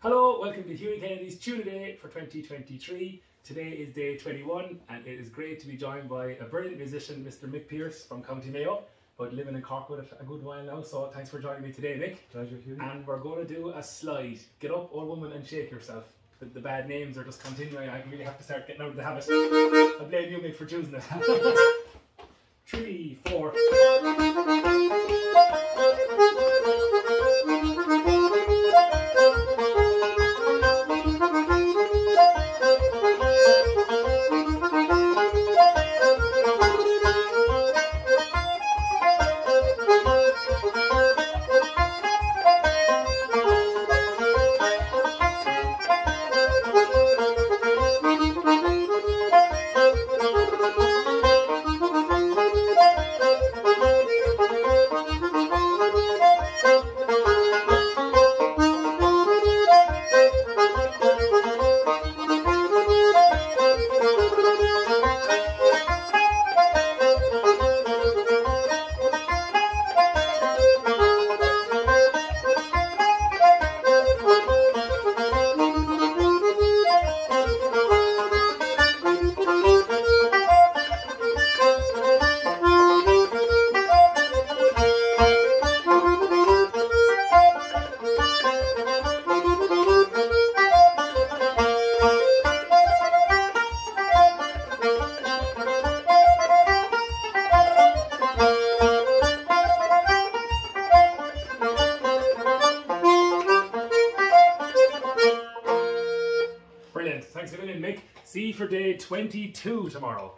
Hello, welcome to Hughie Kennedy's Tune Day for 2023. Today is day 21 and it is great to be joined by a brilliant musician, Mr. Mick Pierce from County Mayo, but living in Cork with a good while now, so thanks for joining me today, Mick. Pleasure, Hughie. And we're going to do a slide. Get up, old woman, and shake yourself. The, the bad names are just continuing. I really have to start getting out of the habit. I blame you, Mick, for choosing it. Three, four. Brilliant. Thanks a million, Mick. See you for day 22 tomorrow.